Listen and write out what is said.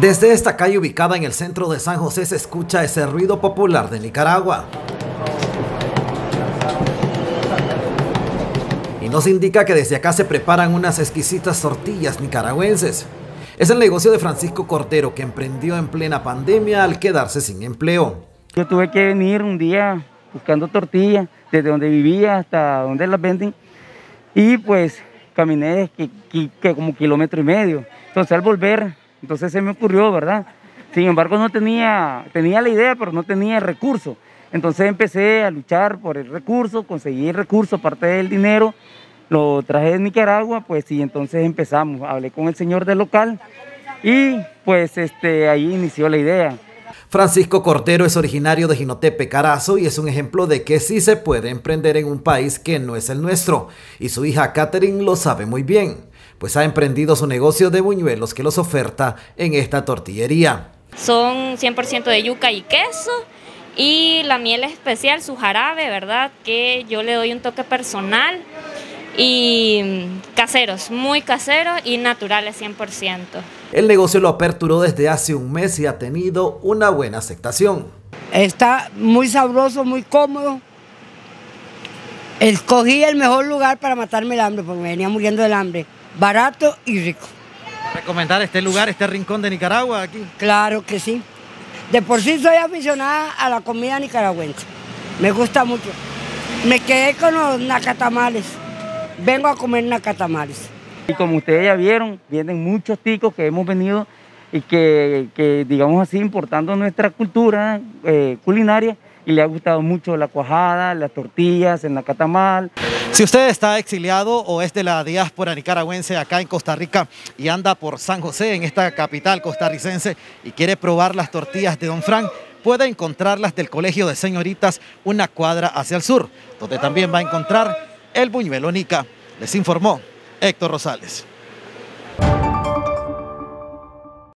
Desde esta calle ubicada en el centro de San José se escucha ese ruido popular de Nicaragua. Y nos indica que desde acá se preparan unas exquisitas tortillas nicaragüenses. Es el negocio de Francisco Cortero que emprendió en plena pandemia al quedarse sin empleo. Yo tuve que venir un día buscando tortillas desde donde vivía hasta donde las venden y pues caminé que, como kilómetro y medio. Entonces al volver, entonces se me ocurrió, ¿verdad? Sin embargo no tenía, tenía la idea, pero no tenía el recurso. Entonces empecé a luchar por el recurso, conseguí el recurso, aparte del dinero, lo traje de Nicaragua, pues y entonces empezamos, hablé con el señor del local y pues este, ahí inició la idea. Francisco Cortero es originario de Jinotepe, Carazo, y es un ejemplo de que sí se puede emprender en un país que no es el nuestro. Y su hija Catherine lo sabe muy bien, pues ha emprendido su negocio de buñuelos que los oferta en esta tortillería. Son 100% de yuca y queso y la miel especial, su jarabe, ¿verdad? Que yo le doy un toque personal y caseros, muy caseros y naturales 100%. El negocio lo aperturó desde hace un mes y ha tenido una buena aceptación. Está muy sabroso, muy cómodo. Escogí el mejor lugar para matarme el hambre, porque me venía muriendo del hambre. Barato y rico. ¿Recomendar este lugar, este rincón de Nicaragua aquí? Claro que sí. De por sí soy aficionada a la comida nicaragüense. Me gusta mucho. Me quedé con los nacatamales vengo a comer nacatamales. Y como ustedes ya vieron, vienen muchos ticos que hemos venido y que, digamos así, importando nuestra cultura eh, culinaria y le ha gustado mucho la cuajada, las tortillas, el nacatamal. Si usted está exiliado o es de la diáspora nicaragüense acá en Costa Rica y anda por San José, en esta capital costarricense, y quiere probar las tortillas de Don Frank, puede encontrarlas del Colegio de Señoritas una cuadra hacia el sur, donde también va a encontrar el buñuelo Nica. Les informó Héctor Rosales.